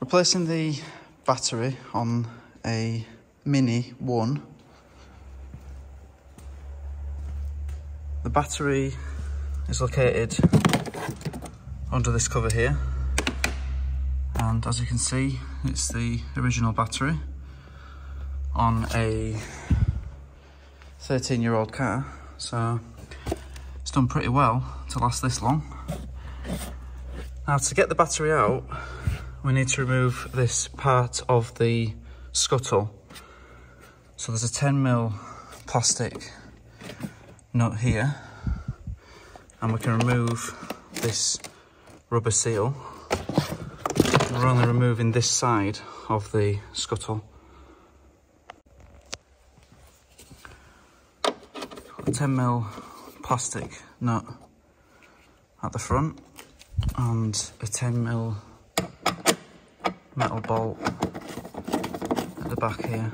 Replacing the battery on a Mini 1. The battery is located under this cover here and as you can see it's the original battery on a 13 year old car so it's done pretty well to last this long now to get the battery out we need to remove this part of the scuttle so there's a 10 mil plastic nut here and we can remove this rubber seal. We're only removing this side of the scuttle. A 10 mil plastic nut at the front and a 10 mil metal bolt at the back here.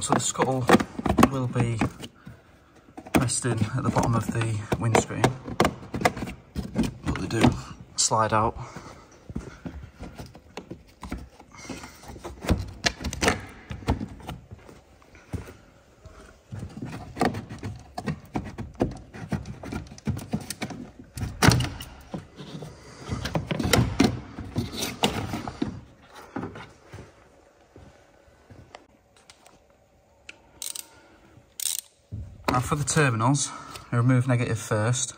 So the scuttle will be pressed in at the bottom of the windscreen, but they do slide out. Now for the terminals, remove negative first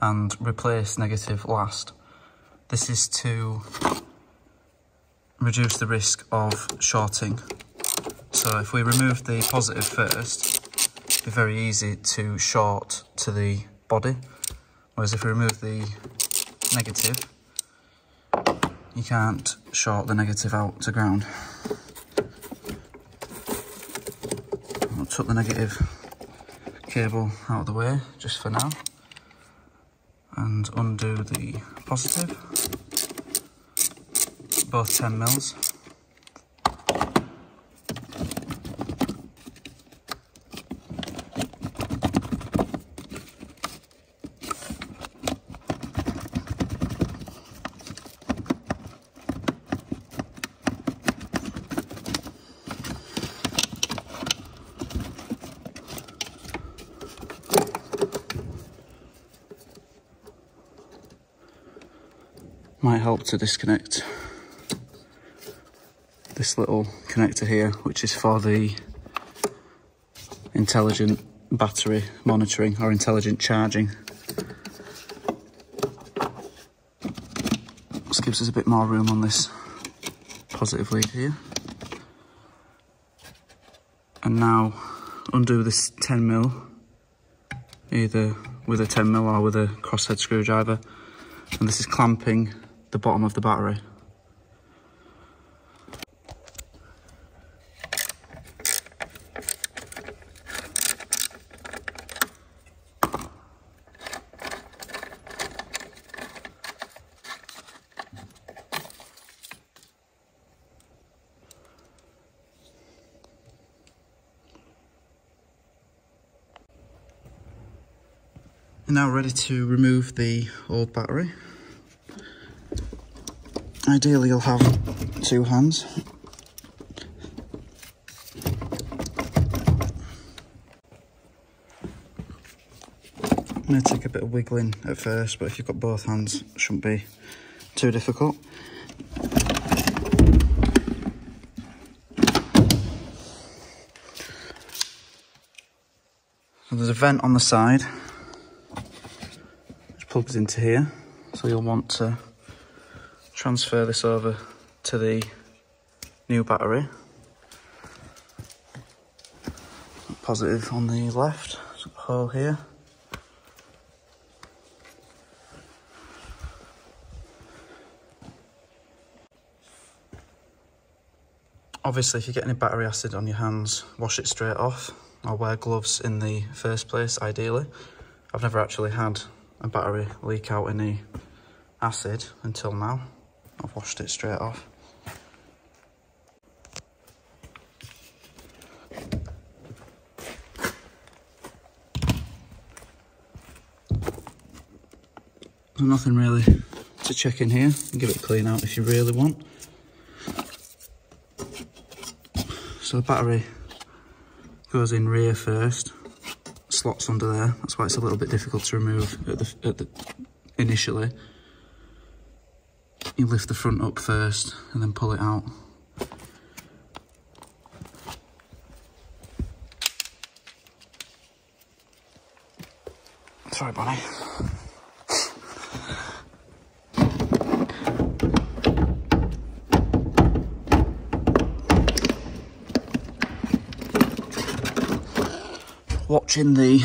and replace negative last. This is to reduce the risk of shorting. So if we remove the positive first, it'd be very easy to short to the body. Whereas if we remove the negative, you can't short the negative out to ground. I'll tuck the negative cable out of the way just for now and undo the positive both 10 mils. Might help to disconnect this little connector here, which is for the intelligent battery monitoring or intelligent charging. This gives us a bit more room on this positive lead here. And now undo this 10 mil, either with a 10 mil or with a crosshead screwdriver. And this is clamping the bottom of the battery. Now ready to remove the old battery. Ideally you'll have two hands. I'm going to take a bit of wiggling at first, but if you've got both hands, it shouldn't be too difficult. So there's a vent on the side, plugs into here. So you'll want to transfer this over to the new battery. Positive on the left, hole here. Obviously, if you get any battery acid on your hands, wash it straight off or wear gloves in the first place, ideally. I've never actually had a battery leak out any acid until now. I've washed it straight off. There's nothing really to check in here. Give it a clean out if you really want. So the battery goes in rear first, slots under there. That's why it's a little bit difficult to remove at the, at the initially. You lift the front up first and then pull it out. Sorry, Bonnie. Watching the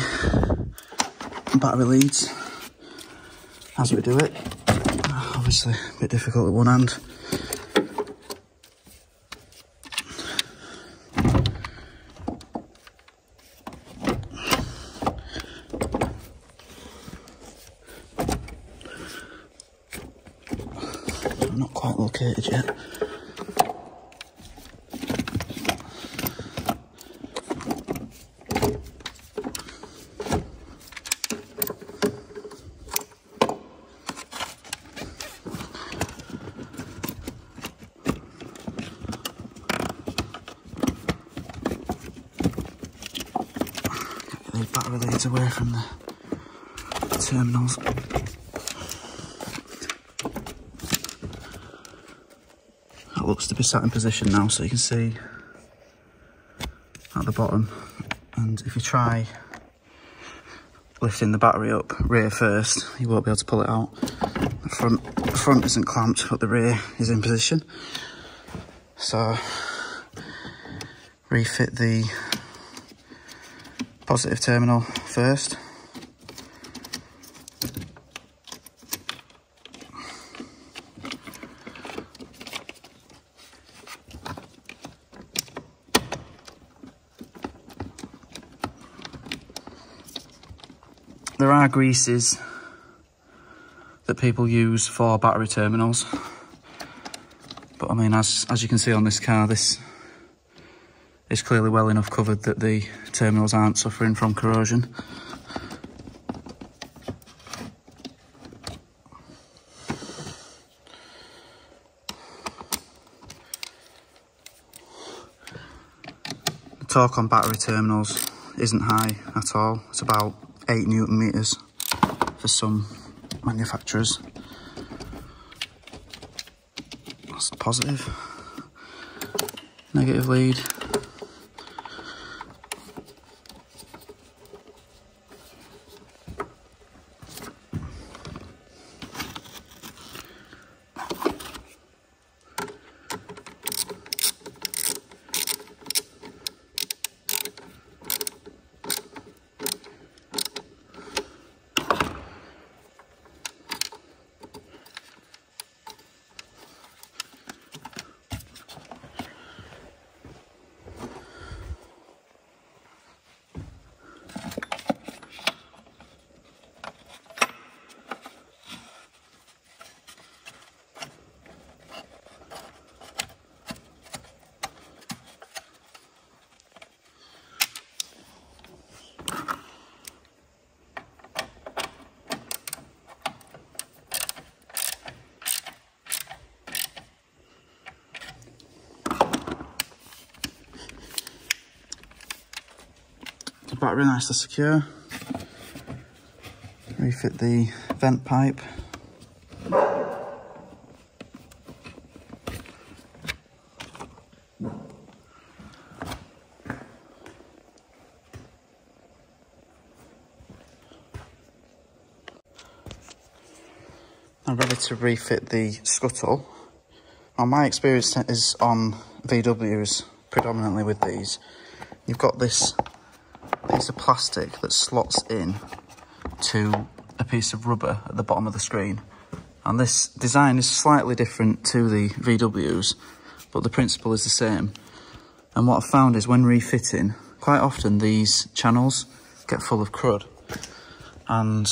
battery leads as we do it. Ah, obviously a bit difficult at one hand. not quite located yet. Away from the terminals. That looks to be sat in position now so you can see at the bottom and if you try lifting the battery up rear first you won't be able to pull it out. The front, the front isn't clamped but the rear is in position so refit the positive terminal first. There are greases that people use for battery terminals. But I mean, as, as you can see on this car, this is clearly well enough covered that the terminals aren't suffering from corrosion. The torque on battery terminals isn't high at all. It's about 8 newton meters for some manufacturers. That's positive. Negative lead. Battery nice to secure. Refit the vent pipe. I'm ready to refit the scuttle. Now my experience is on VWs predominantly with these. You've got this piece of plastic that slots in to a piece of rubber at the bottom of the screen. And this design is slightly different to the VWs, but the principle is the same. And what I've found is when refitting, quite often these channels get full of crud. And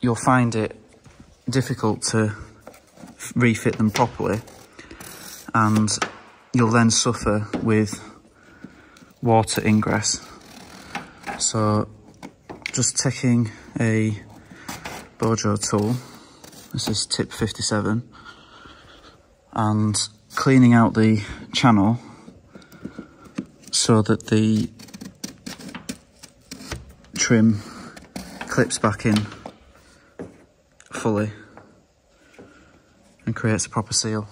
you'll find it difficult to refit them properly and you'll then suffer with water ingress. So just taking a Bojo tool, this is tip 57, and cleaning out the channel so that the trim clips back in fully and creates a proper seal.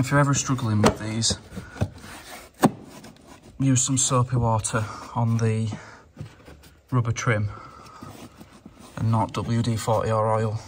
If you're ever struggling with these, use some soapy water on the rubber trim and not WD-40 or oil.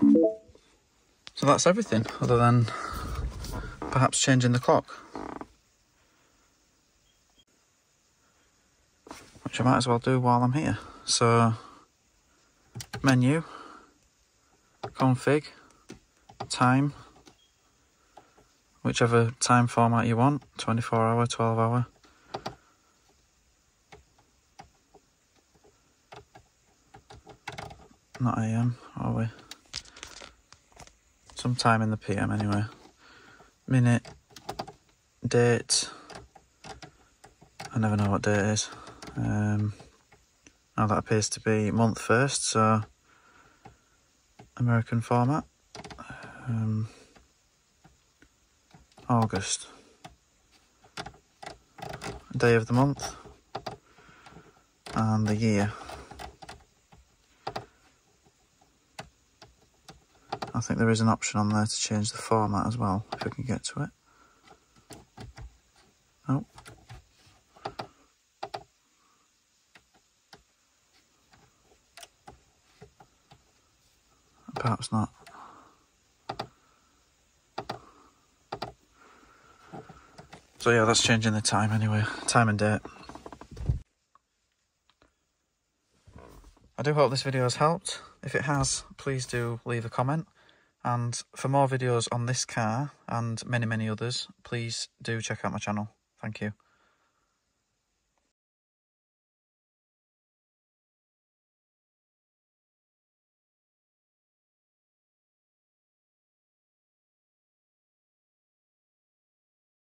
So that's everything, other than perhaps changing the clock. Which I might as well do while I'm here. So, menu, config, time, whichever time format you want, 24 hour, 12 hour. Not AM, are we? Sometime in the PM anyway. Minute, date. I never know what date is. Um, now that appears to be month first, so American format. Um, August. Day of the month. And the year. I think there is an option on there to change the format as well, if I can get to it. Oh. Perhaps not. So yeah, that's changing the time anyway, time and date. I do hope this video has helped. If it has, please do leave a comment. And for more videos on this car and many, many others, please do check out my channel. Thank you.